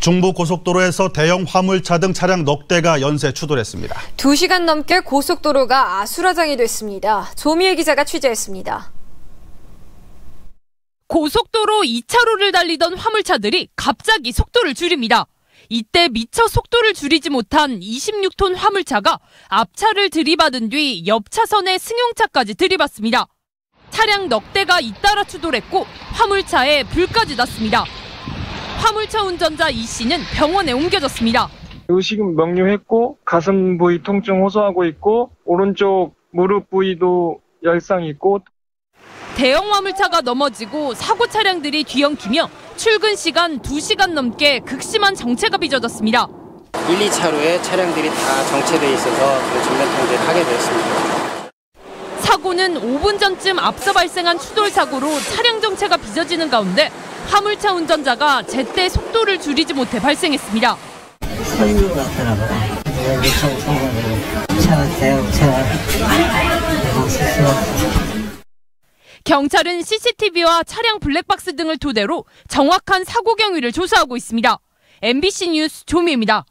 중부 고속도로에서 대형 화물차 등 차량 넉 대가 연쇄 추돌했습니다. 2시간 넘게 고속도로가 아수라장이 됐습니다. 조미애 기자가 취재했습니다. 고속도로 2차로를 달리던 화물차들이 갑자기 속도를 줄입니다. 이때 미처 속도를 줄이지 못한 26톤 화물차가 앞차를 들이받은 뒤 옆 차선의 승용차까지 들이받습니다. 차량 넉 대가 잇따라 추돌했고 화물차에 불까지 났습니다. 화물차 운전자 이 씨는 병원에 옮겨졌습니다. 의식은 명료했고 가슴 부위 통증 호소하고 있고 오른쪽 무릎 부위도 열상 있고 대형 화물차가 넘어지고 사고 차량들이 뒤엉키며 출근 시간 2시간 넘게 극심한 정체가 빚어졌습니다. 1, 2차로에 차량들이 다 정체돼 있어서 전면 통제를 하게 되었습니다. 사고는 5분 전쯤 앞서 발생한 추돌 사고로 차량 정체가 빚어지는 가운데 화물차 운전자가 제때 속도를 줄이지 못해 발생했습니다. 경찰은 CCTV와 차량 블랙박스 등을 토대로 정확한 사고 경위를 조사하고 있습니다. MBC 뉴스 조미입니다.